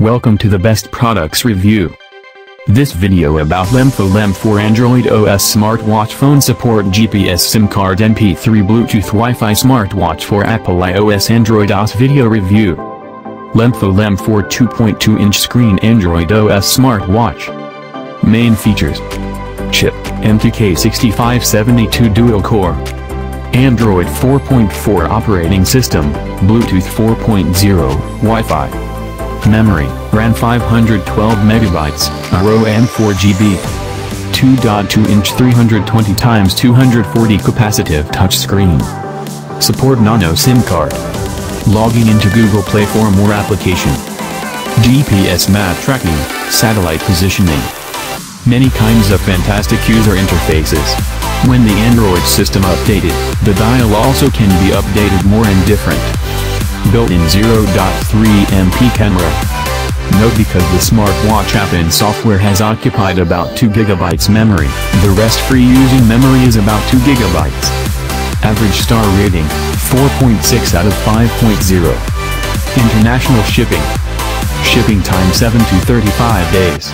Welcome to the best products review. This video about Lemfo Lem 4 Android OS smartwatch phone support GPS SIM card MP3 Bluetooth Wi-Fi smartwatch for Apple iOS Android OS video review. Lemfo Lem 4 2.2-inch screen Android OS smartwatch. Main features. Chip, MTK6572 dual-core. Android 4.4 operating system, Bluetooth 4.0, Wi-Fi. Memory, RAM 512 MB, ROM 4 GB. 2.2-inch 320 x 240 capacitive touchscreen. Support nano SIM card. Logging into Google Play for more application. GPS map tracking, satellite positioning. Many kinds of fantastic user interfaces. When the Android system updated, the dial also can be updated more and different. Built-in 0.3 MP camera. Note because the smartwatch app and software has occupied about 2 GB memory, the rest free using memory is about 2 GB. Average star rating, 4.6 out of 5.0. International shipping. Shipping time 7 to 35 days.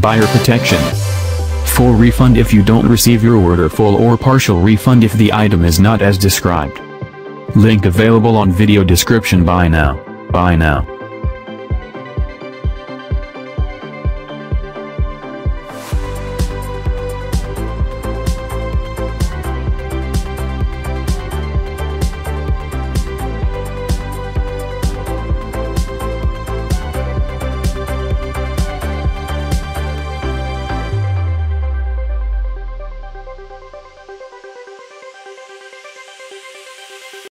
Buyer protection. Full refund if you don't receive your order full or partial refund if the item is not as described. Link available on video description Buy now. Buy now.